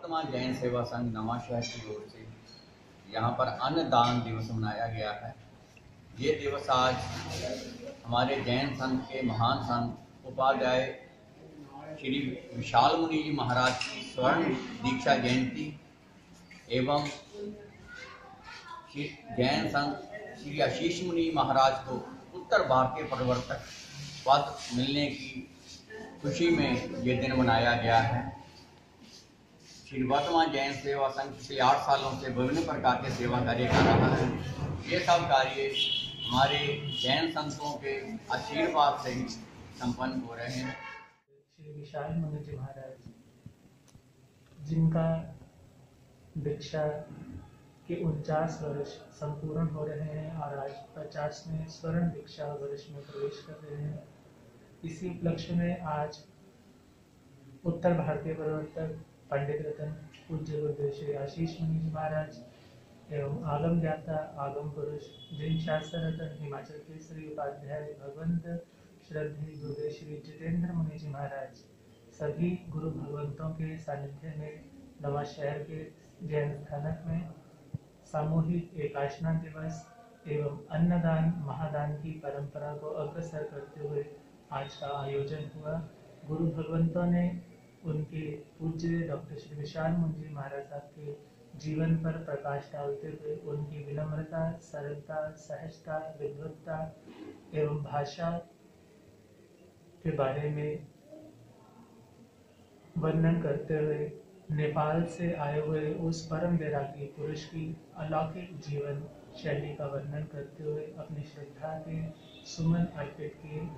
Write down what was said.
सेवा संघ नवा शहर की ओर से यहाँ पर अन्नदान दिवस मनाया गया है। ये दिवस आज हमारे जैन संघ के महान संत उपाध्याय श्री विशाल मुनि जी महाराज की स्वर्ण दीक्षा जयंती एवं जैन संत श्री आशीष मुनि महाराज को उत्तर भारतीय प्रवर्तक पद मिलने की खुशी में ये दिन मनाया गया है। श्री वर्तमान जैन सेवा संघ पिछले आठ सालों से विभिन्न प्रकार के सेवा कार्य कर रहा है। ये सब कार्य हमारे जैन संतों के आशीर्वाद से ही संपन्न हो रहे हैं। श्री विशाल मुनि जी महाराज जिनका दीक्षा के उनचास वर्ष संपूर्ण हो रहे हैं और आज पचास में स्वर्ण दीक्षा वर्ष में प्रवेश कर रहे हैं। इसी उपलक्ष्य में आज उत्तर भारतीय प्रवर्तक पंडित रतन पूज्य गुरुदेव श्री आशीष मुनि महाराज एवं आगम ज्ञाता आगम पुरुष जिन शास्त्र रतन हिमाचल के श्री उपाध्याय भगवंत श्रद्धे गुरुदेव श्री जितेंद्र मुनि जी महाराज सभी गुरु भगवंतों के सानिध्य में नवा शहर के जैन स्थानक में सामूहिक एकाशना दिवस एवं अन्नदान महादान की परंपरा को अग्रसर करते हुए आज का आयोजन हुआ गुरु भगवंतों ने उनके पूज्य डॉक्टर श्री विशाल मुंजी महाराज साहब के जीवन पर प्रकाश डालते हुए उनकी विनम्रता, सरलता, सहजता, विद्वत्ता एवं भाषा के बारे में वर्णन करते हुए नेपाल से आए हुए उस परम वैरागी पुरुष की अलौकिक जीवन शैली का वर्णन करते हुए अपनी श्रद्धा के सुमन अर्पित किए।